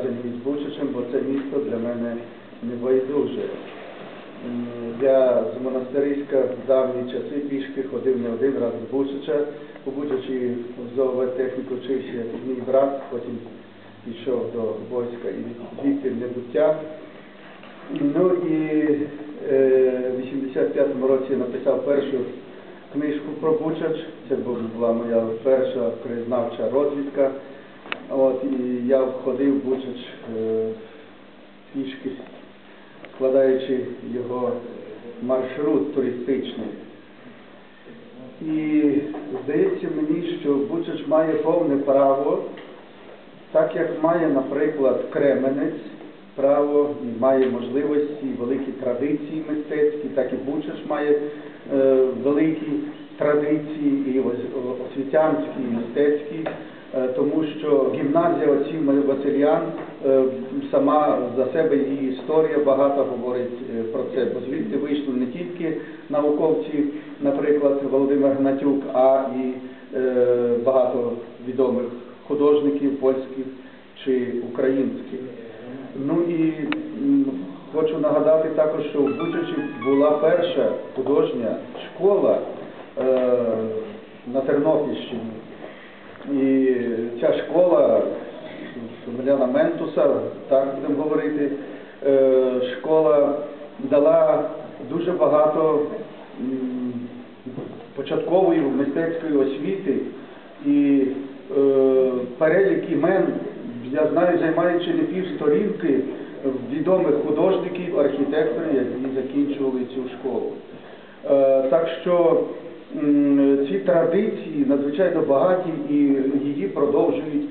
із Бучичем, бо це місто для мене не байдуже. Я з монастириська в давні часи пішки ходив не один раз з Бучича, Бучичі в зоовтехніку вчився мій брат, потім пішов до війська і звідти в небуття. Ну і е, в 85-му році написав першу книжку про Бучач. Це була моя перша краєзнавча розвідка. От, і я входив Бучач е, пішки, складаючи його маршрут туристичний. І здається мені, що Бучач має повне право, так як має, наприклад, Кременець, право і має можливості, великі традиції мистецькі, так і Бучач має е, великі традиції і освітянські, і мистецькі, е, тому що гімназія отців Васильян е, сама за себе її історія багато говорить е, про це, бо звідти вийшли не тільки науковці, наприклад, Володимир Гнатюк, а і е, багато відомих художників польських чи українських. Ну і хочу нагадати також, що в Бучачі була перша художня школа е, на Тернопільщині. І ця школа Семеляна Ментуса, так будемо говорити, е, школа дала дуже багато початкової мистецької освіти і е, перелік імен, я знаю, займає чи не пів сторінки відомих художників, архітекторів, які закінчували цю школу. Е, так що ці традиції надзвичайно багаті і її продовжують.